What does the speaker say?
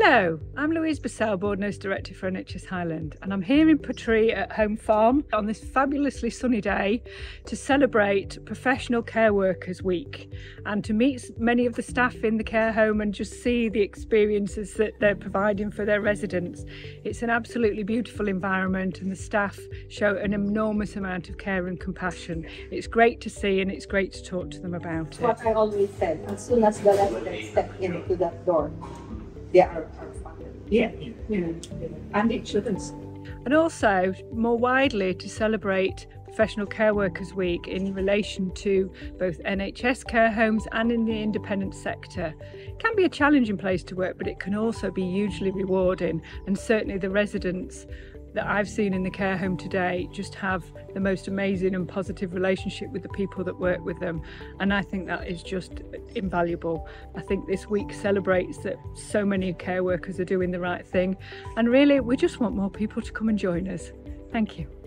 Hello, I'm Louise Bussell, Board Nurse Director for NHS Highland, and I'm here in Portree at Home Farm on this fabulously sunny day to celebrate Professional Care Workers Week and to meet many of the staff in the care home and just see the experiences that they're providing for their residents. It's an absolutely beautiful environment, and the staff show an enormous amount of care and compassion. It's great to see, and it's great to talk to them about it. What I always said, as soon as the residents step into that door, they are family. Yeah, yeah, and each other's. and also more widely to celebrate Professional Care Workers Week in relation to both NHS care homes and in the independent sector. It can be a challenging place to work, but it can also be hugely rewarding, and certainly the residents that I've seen in the care home today just have the most amazing and positive relationship with the people that work with them. And I think that is just invaluable. I think this week celebrates that so many care workers are doing the right thing. And really, we just want more people to come and join us. Thank you.